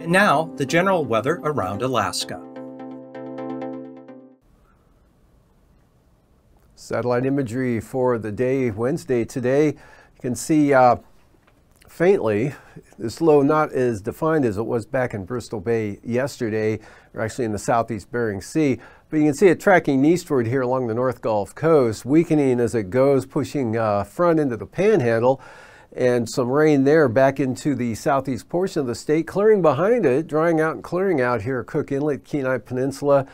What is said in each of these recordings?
And now, the general weather around Alaska. Satellite imagery for the day Wednesday today. You can see uh, faintly this low not as defined as it was back in Bristol Bay yesterday, or actually in the southeast Bering Sea. But you can see it tracking eastward here along the North Gulf Coast, weakening as it goes, pushing uh, front into the panhandle and some rain there back into the southeast portion of the state, clearing behind it, drying out and clearing out here Cook Inlet, Kenai Peninsula,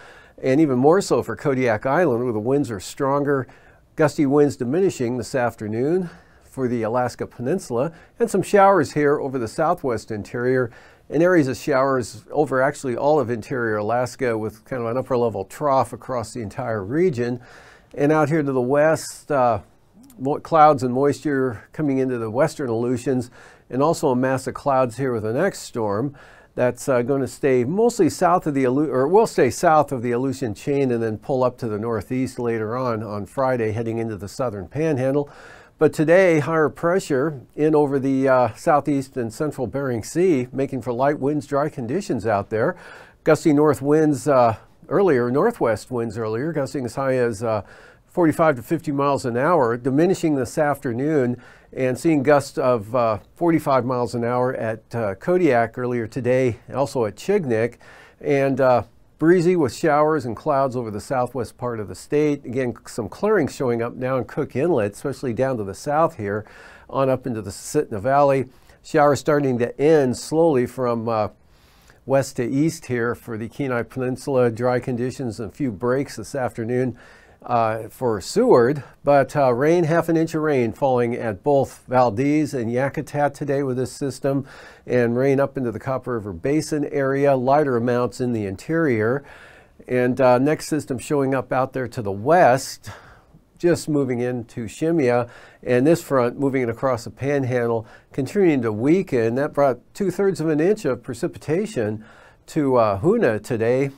and even more so for Kodiak Island, where the winds are stronger. Gusty winds diminishing this afternoon for the Alaska Peninsula, and some showers here over the southwest interior, and areas of showers over actually all of interior Alaska with kind of an upper level trough across the entire region. And out here to the west, uh, clouds and moisture coming into the western Aleutians, and also a mass of clouds here with the next storm that's uh, going to stay mostly south of the, or will stay south of the Aleutian chain and then pull up to the northeast later on on Friday, heading into the southern panhandle. But today, higher pressure in over the uh, southeast and central Bering Sea, making for light winds, dry conditions out there. Gusty north winds uh, earlier, northwest winds earlier, gusting as high as uh, 45 to 50 miles an hour, diminishing this afternoon and seeing gusts of uh, 45 miles an hour at uh, Kodiak earlier today, also at Chignik, and uh, breezy with showers and clouds over the southwest part of the state. Again, some clearing showing up now in Cook Inlet, especially down to the south here, on up into the Susitna Valley. Showers starting to end slowly from uh, west to east here for the Kenai Peninsula. Dry conditions and a few breaks this afternoon uh, for Seward, but uh, rain, half an inch of rain falling at both Valdez and Yakutat today with this system, and rain up into the Copper River Basin area, lighter amounts in the interior. And uh, next system showing up out there to the west, just moving into Shemya, and this front moving it across the panhandle, continuing to weaken. That brought two thirds of an inch of precipitation to uh, Hoonah today.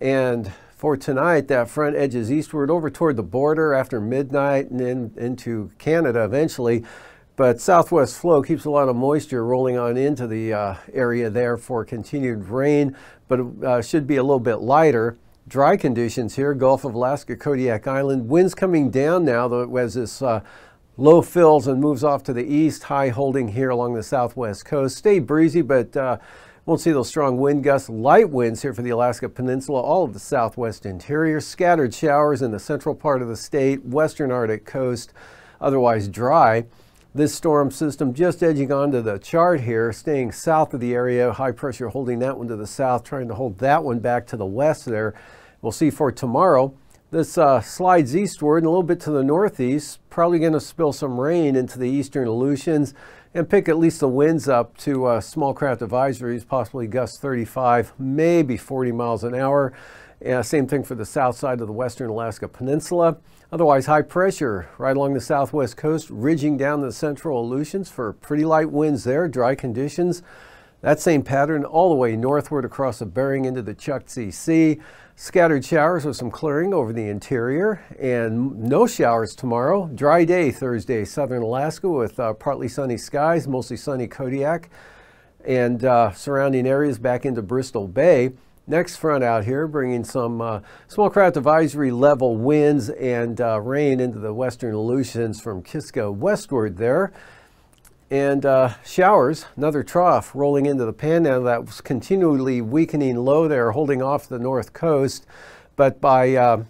And for tonight, that front edges eastward over toward the border after midnight and then into Canada eventually. But southwest flow keeps a lot of moisture rolling on into the uh, area there for continued rain, but it uh, should be a little bit lighter. Dry conditions here, Gulf of Alaska, Kodiak Island. Winds coming down now though, as this uh, low fills and moves off to the east, high holding here along the southwest coast. Stay breezy, but uh, won't see those strong wind gusts, light winds here for the Alaska Peninsula, all of the southwest interior, scattered showers in the central part of the state, western Arctic coast, otherwise dry. This storm system just edging onto the chart here, staying south of the area, high pressure holding that one to the south, trying to hold that one back to the west there. We'll see for tomorrow. This uh, slides eastward and a little bit to the northeast, probably going to spill some rain into the eastern Aleutians and pick at least the winds up to uh, small craft advisories, possibly gusts 35, maybe 40 miles an hour. Uh, same thing for the south side of the western Alaska Peninsula. Otherwise, high pressure right along the southwest coast, ridging down the central Aleutians for pretty light winds there, dry conditions. That same pattern all the way northward across the Bering into the Chukchi Sea. Scattered showers with some clearing over the interior and no showers tomorrow. Dry day Thursday, southern Alaska with uh, partly sunny skies, mostly sunny Kodiak and uh, surrounding areas back into Bristol Bay. Next front out here bringing some uh, small craft advisory level winds and uh, rain into the western Aleutians from Kiska westward there and uh, showers, another trough rolling into the panhandle that was continually weakening low there, holding off the north coast. But by uh,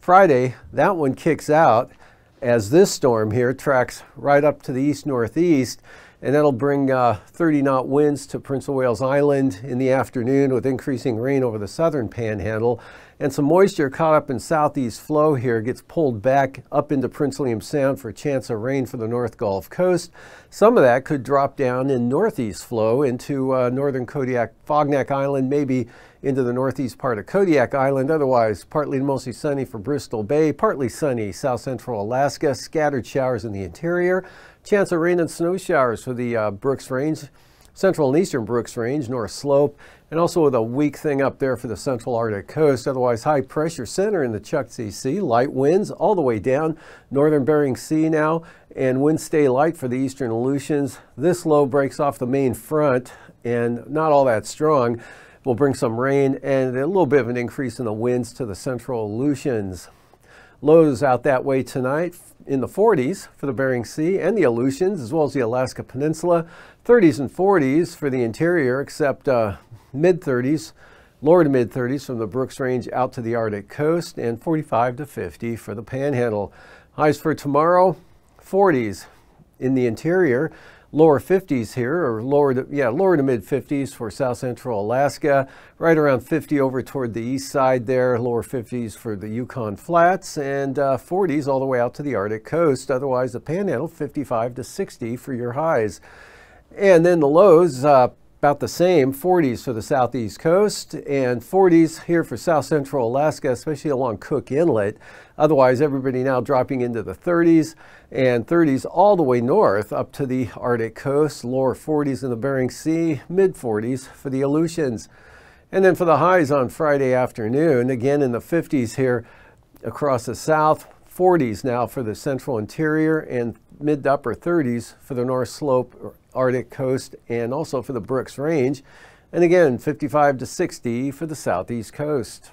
Friday, that one kicks out as this storm here tracks right up to the east northeast, and that'll bring uh, 30 knot winds to Prince of Wales Island in the afternoon with increasing rain over the southern panhandle and some moisture caught up in southeast flow here gets pulled back up into Prince William Sound for a chance of rain for the North Gulf Coast. Some of that could drop down in northeast flow into uh, northern Kodiak, Afognak Island, maybe into the northeast part of Kodiak Island. Otherwise, partly to mostly sunny for Bristol Bay, partly sunny south central Alaska, scattered showers in the interior. Chance of rain and snow showers for the uh, Brooks Range, central and eastern Brooks Range, North Slope, and also with a weak thing up there for the central Arctic coast. Otherwise, high pressure center in the Chukchi Sea, light winds all the way down northern Bering Sea now, and winds stay light for the eastern Aleutians. This low breaks off the main front and not all that strong. Will bring some rain and a little bit of an increase in the winds to the central Aleutians. Lows out that way tonight in the 40s for the Bering Sea and the Aleutians, as well as the Alaska Peninsula. 30s and 40s for the interior, except uh, mid 30s, lower to mid 30s from the Brooks Range out to the Arctic coast, and 45 to 50 for the Panhandle. Highs for tomorrow, 40s in the interior, lower 50s here, or lower to, yeah, lower to mid 50s for south central Alaska, right around 50 over toward the east side there, lower 50s for the Yukon Flats, and uh, 40s all the way out to the Arctic coast. Otherwise, the Panhandle 55 to 60 for your highs. And then the lows, uh, about the same 40s for the southeast coast and 40s here for south central Alaska, especially along Cook Inlet. Otherwise, everybody now dropping into the 30s and 30s all the way north up to the Arctic coast, lower 40s in the Bering Sea, mid 40s for the Aleutians. And then for the highs on Friday afternoon, again in the 50s here across the south, 40s now for the central interior and mid to upper 30s for the North Slope, Arctic coast, and also for the Brooks Range. And again, 55 to 60 for the southeast coast.